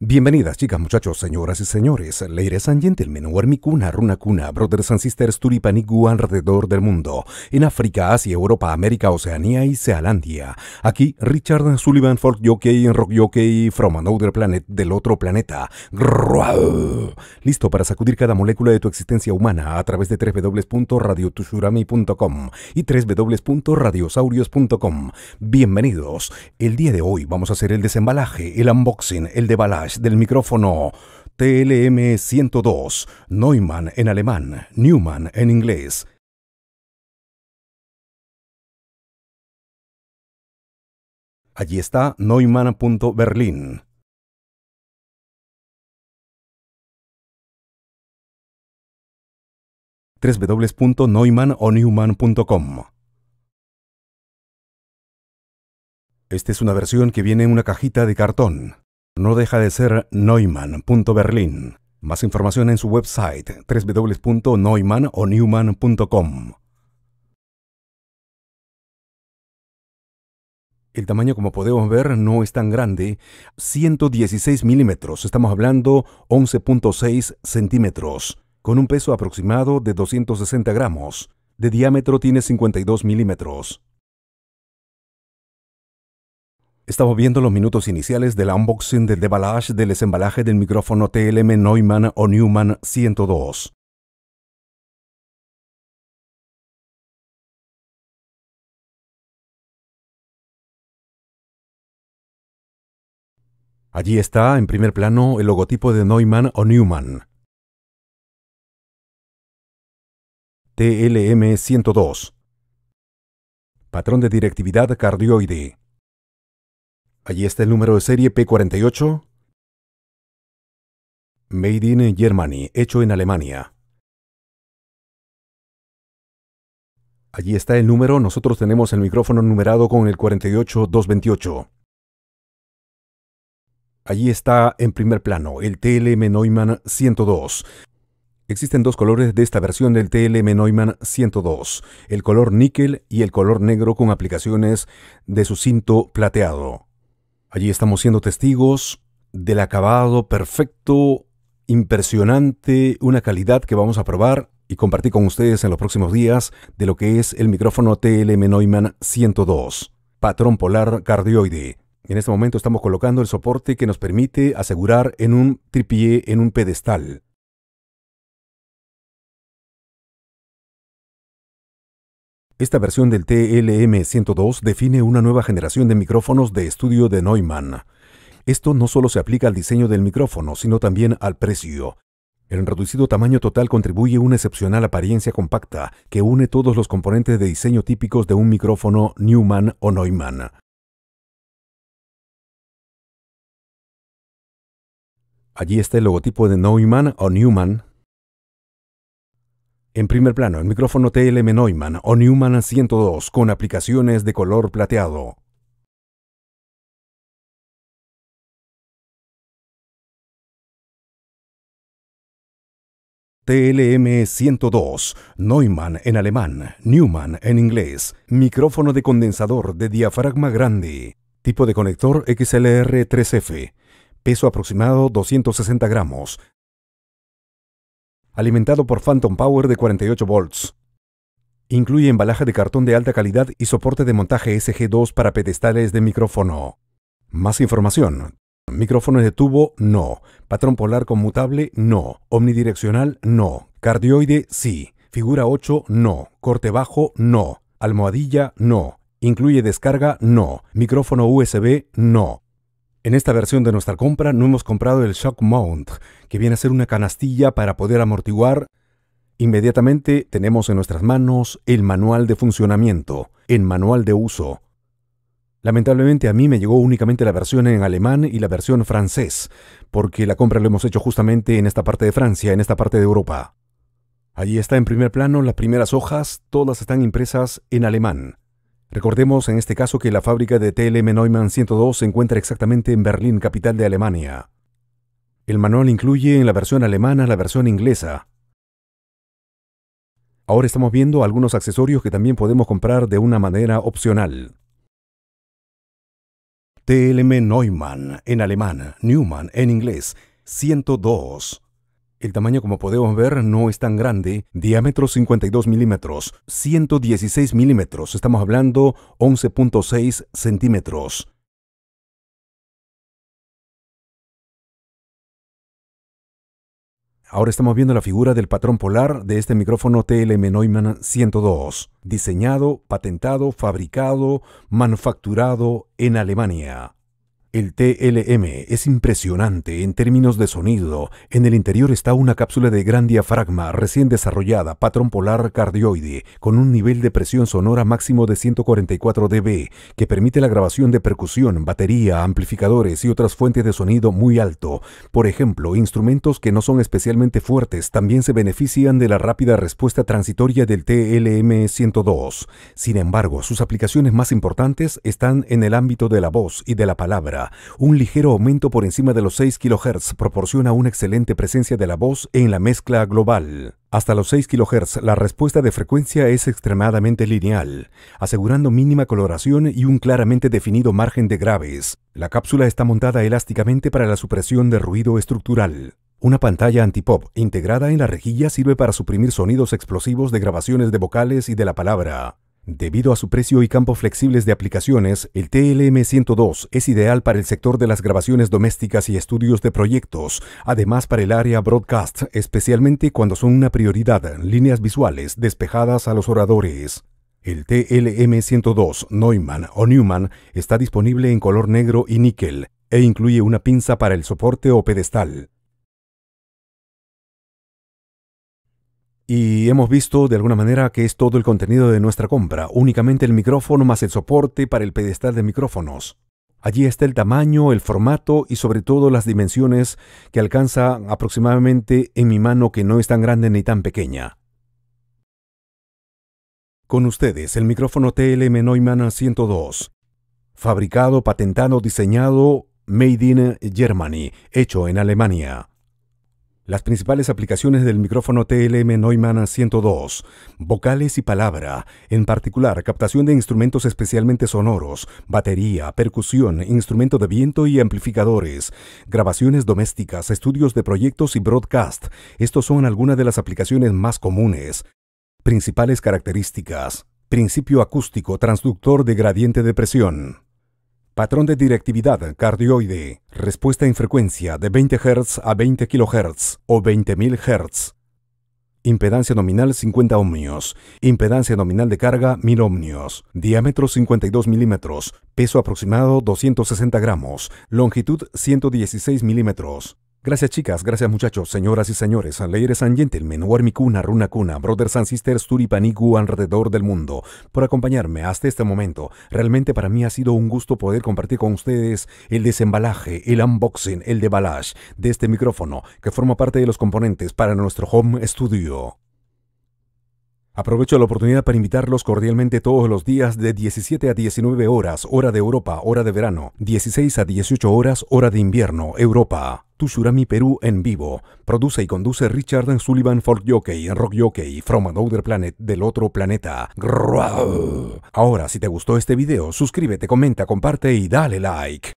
Bienvenidas chicas, muchachos, señoras y señores, ladies and gentlemen, Warmikuna, Runakuna, brothers and sisters, Turipanigu alrededor del mundo, en África, Asia, Europa, América, Oceanía y Zealandia. Aquí Richard Sullivan, folk jockey, rock jockey, from another planet, del otro planeta. Listo para sacudir cada molécula de tu existencia humana a través de www.radiotushurami.com y www.radiosaurios.com. Bienvenidos. El día de hoy vamos a hacer el desembalaje, el unboxing, el del micrófono TLM 102, Neumann en alemán, Newman en inglés. Allí está Neumann.berlin. www.neumann.com Esta es una versión que viene en una cajita de cartón no deja de ser Neumann.berlin. Más información en su website www.neumann.com. El tamaño, como podemos ver, no es tan grande, 116 milímetros, estamos hablando 11.6 centímetros, con un peso aproximado de 260 gramos. De diámetro tiene 52 milímetros. Estamos viendo los minutos iniciales del unboxing del deballage del desembalaje del micrófono TLM Neumann o Newman 102. Allí está, en primer plano, el logotipo de Neumann o Newman. TLM 102. Patrón de directividad cardioide. Allí está el número de serie P48. Made in Germany, hecho en Alemania. Allí está el número, nosotros tenemos el micrófono numerado con el 48228. Allí está en primer plano el TLM Neumann 102. Existen dos colores de esta versión del TLM Neumann 102, el color níquel y el color negro con aplicaciones de su cinto plateado. Allí estamos siendo testigos del acabado perfecto, impresionante, una calidad que vamos a probar y compartir con ustedes en los próximos días de lo que es el micrófono TLM Neumann 102, patrón polar cardioide. En este momento estamos colocando el soporte que nos permite asegurar en un tripié, en un pedestal. Esta versión del TLM102 define una nueva generación de micrófonos de estudio de Neumann. Esto no solo se aplica al diseño del micrófono, sino también al precio. El reducido tamaño total contribuye a una excepcional apariencia compacta que une todos los componentes de diseño típicos de un micrófono Neumann o Neumann. Allí está el logotipo de Neumann o Newman en primer plano, el micrófono TLM Neumann o Newman 102 con aplicaciones de color plateado. TLM 102, Neumann en alemán, Newman en inglés, micrófono de condensador de diafragma grande, tipo de conector XLR 3F, peso aproximado 260 gramos, alimentado por Phantom Power de 48 volts. Incluye embalaje de cartón de alta calidad y soporte de montaje SG2 para pedestales de micrófono. Más información. Micrófono de tubo, no. Patrón polar conmutable, no. Omnidireccional, no. Cardioide, sí. Figura 8, no. Corte bajo, no. Almohadilla, no. Incluye descarga, no. Micrófono USB, no. En esta versión de nuestra compra no hemos comprado el Shock Mount, que viene a ser una canastilla para poder amortiguar. Inmediatamente tenemos en nuestras manos el manual de funcionamiento, el manual de uso. Lamentablemente a mí me llegó únicamente la versión en alemán y la versión francés, porque la compra lo hemos hecho justamente en esta parte de Francia, en esta parte de Europa. Allí está en primer plano las primeras hojas, todas están impresas en alemán. Recordemos en este caso que la fábrica de TLM Neumann 102 se encuentra exactamente en Berlín, capital de Alemania. El manual incluye en la versión alemana la versión inglesa. Ahora estamos viendo algunos accesorios que también podemos comprar de una manera opcional. TLM Neumann en alemán, Neumann en inglés, 102. El tamaño, como podemos ver, no es tan grande. Diámetro 52 milímetros, 116 milímetros. Estamos hablando 11.6 centímetros. Ahora estamos viendo la figura del patrón polar de este micrófono TLM Neumann 102, diseñado, patentado, fabricado, manufacturado en Alemania. El TLM es impresionante en términos de sonido. En el interior está una cápsula de gran diafragma recién desarrollada, patrón polar cardioide, con un nivel de presión sonora máximo de 144 dB, que permite la grabación de percusión, batería, amplificadores y otras fuentes de sonido muy alto. Por ejemplo, instrumentos que no son especialmente fuertes también se benefician de la rápida respuesta transitoria del TLM 102. Sin embargo, sus aplicaciones más importantes están en el ámbito de la voz y de la palabra un ligero aumento por encima de los 6 kHz proporciona una excelente presencia de la voz en la mezcla global. Hasta los 6 kHz la respuesta de frecuencia es extremadamente lineal, asegurando mínima coloración y un claramente definido margen de graves. La cápsula está montada elásticamente para la supresión de ruido estructural. Una pantalla antipop integrada en la rejilla sirve para suprimir sonidos explosivos de grabaciones de vocales y de la palabra. Debido a su precio y campo flexibles de aplicaciones, el TLM-102 es ideal para el sector de las grabaciones domésticas y estudios de proyectos, además para el área broadcast, especialmente cuando son una prioridad líneas visuales despejadas a los oradores. El TLM-102 Neumann o Newman está disponible en color negro y níquel e incluye una pinza para el soporte o pedestal. Y hemos visto de alguna manera que es todo el contenido de nuestra compra, únicamente el micrófono más el soporte para el pedestal de micrófonos. Allí está el tamaño, el formato y sobre todo las dimensiones que alcanza aproximadamente en mi mano que no es tan grande ni tan pequeña. Con ustedes el micrófono TLM Neumann 102. Fabricado, patentado, diseñado, made in Germany, hecho en Alemania. Las principales aplicaciones del micrófono TLM Neumann 102, vocales y palabra, en particular captación de instrumentos especialmente sonoros, batería, percusión, instrumento de viento y amplificadores, grabaciones domésticas, estudios de proyectos y broadcast. Estos son algunas de las aplicaciones más comunes. Principales características. Principio acústico transductor de gradiente de presión. Patrón de directividad cardioide. Respuesta en frecuencia de 20 Hz a 20 kHz o 20.000 Hz. Impedancia nominal 50 ohmios. Impedancia nominal de carga 1000 ohmios. Diámetro 52 milímetros. Peso aproximado 260 gramos. Longitud 116 milímetros. Gracias chicas, gracias muchachos, señoras y señores, ladies and gentlemen, warmikuna, runakuna, brothers and sisters, turipaniku alrededor del mundo, por acompañarme hasta este momento. Realmente para mí ha sido un gusto poder compartir con ustedes el desembalaje, el unboxing, el debalash de este micrófono que forma parte de los componentes para nuestro home studio. Aprovecho la oportunidad para invitarlos cordialmente todos los días de 17 a 19 horas, hora de Europa, hora de verano, 16 a 18 horas, hora de invierno, Europa. Tushurami Perú en vivo. Produce y conduce Richard Sullivan Folk Jockey, Rock Jockey, From Another Planet, del otro planeta. Ahora, si te gustó este video, suscríbete, comenta, comparte y dale like.